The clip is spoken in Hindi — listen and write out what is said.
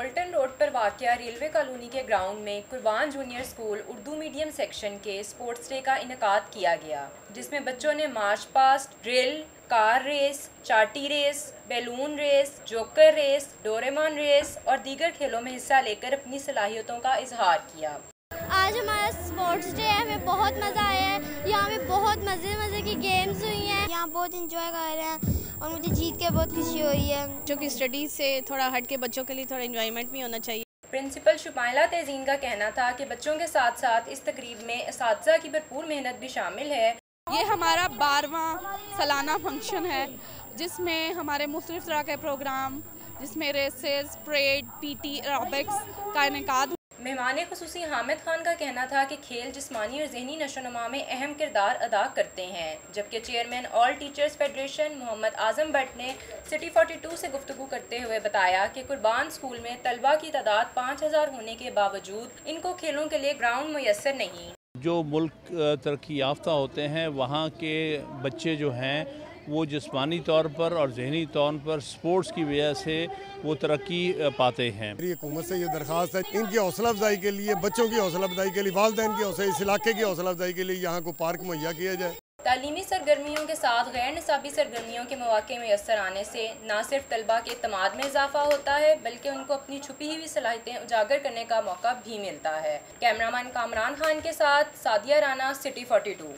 बोल्टन रोड पर वाक़ रेलवे कॉलोनी के ग्राउंड में Qurban junior school Urdu medium section के स्पोर्ट्स डे का इनका किया गया, जिसमें बच्चों ने march past, drill, car race, चाटी race, balloon race, joker race, Doraemon race और दीगर खेलों में हिस्सा लेकर अपनी सलाहियतों का इजहार किया। आज हमारा स्पोर्ट्स डे है, हमें बहुत मज़ा आया है, यहाँ पे बहुत मज़े मज़े की गेम्स हुई हैं। यहाँ बहुत इंजॉय कर रहे हैं। और मुझे जीत के बहुत खुशी हुई है। बच्चों की स्टडी से थोड़ा हट के बच्चों के लिए थोड़ा इन्जॉयमेंट भी होना चाहिए। प्रिंसिपल शुमाइला तेजीन का कहना था कि बच्चों के साथ साथ इस तकरीब में इस की भरपूर मेहनत भी शामिल है। ये हमारा बारवा सालाना फ़ंक्शन है जिसमें हमारे मुख्तलिफ़ तरह के प्रोग्राम जिसमें रेसेस परेड पीटी एरोबिक्स का इनका मेहमान खसूसी हामिद खान का कहना था कि खेल जिसमानी और जहनी नशोनुमा में अहम किरदार अदा करते हैं, जबकि chairman all teachers federation Mohammad Azam Bhatt ने सिटी 42 से गुफ्तु करते हुए बताया कि कुर्बान स्कूल में तलबा की तादाद पाँच हज़ार होने के बावजूद इनको खेलों के लिए ग्राउंड मैसर नहीं। जो मुल्क तरक्की याफ्ता होते हैं, वहाँ के बच्चे जो हैं वो जिसमानी तौर पर और जहनी तौर पर स्पोर्ट्स की वजह से वो तरक्की पाते हैं। मेरी हुकूमत से ये दरख्वास्त है इनकी हौसला अफजाई के लिए बच्चों की हौसला अफजाई के लिए वालदेन की हौसला इस इलाके की हौसला अफजाई के लिए यहाँ को पार्क मुहैया किया जाए। तालीमी सरगर्मियों के साथ गैर निसाबी सरगर्मियों के मौके मैसर आने से न सिर्फ़ तलबा के अतमाद में इजाफा होता है बल्कि उनको अपनी छुपी हुई सलाहियतें उजागर करने का मौका भी मिलता है। कैमरामैन कामरान खान के साथ Sadia Rana city forty two.